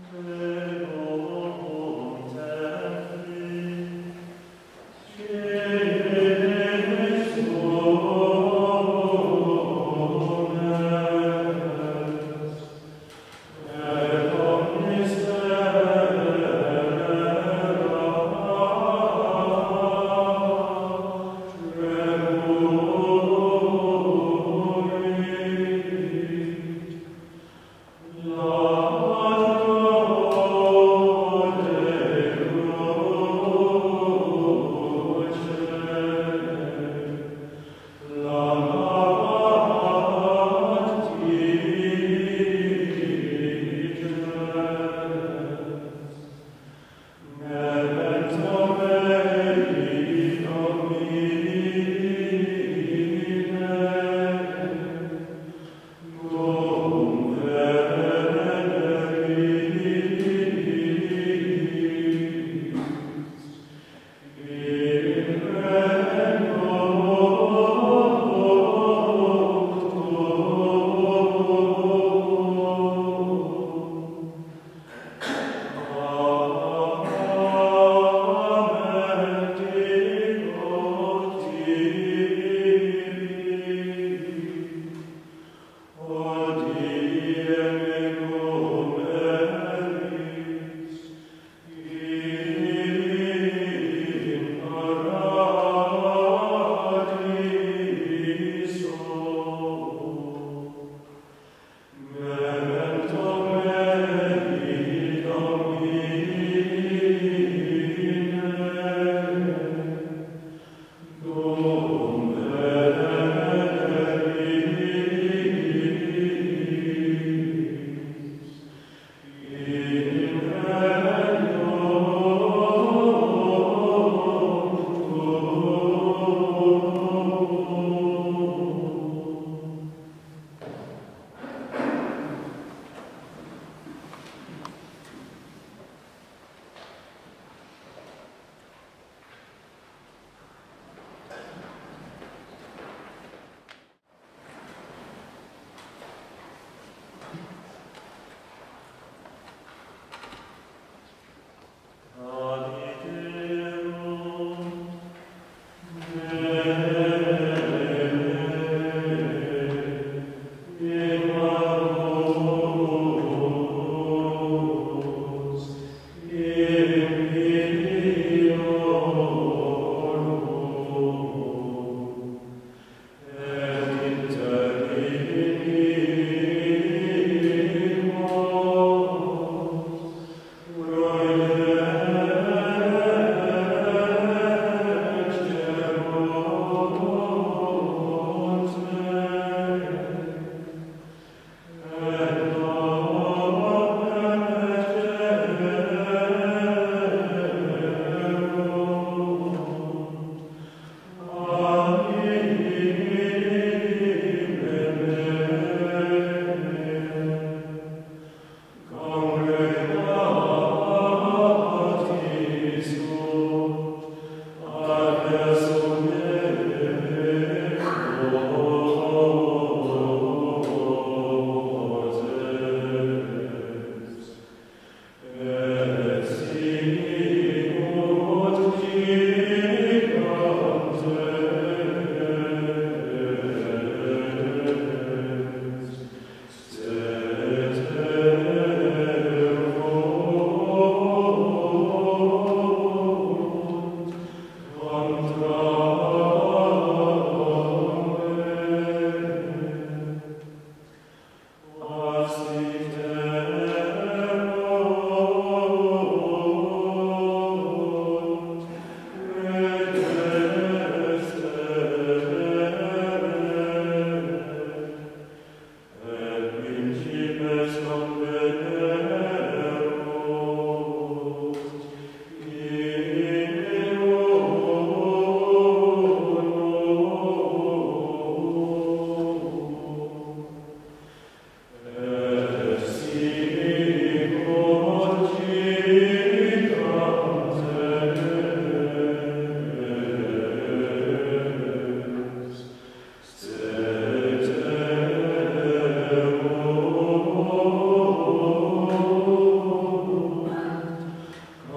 Mm-hmm.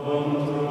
Vamos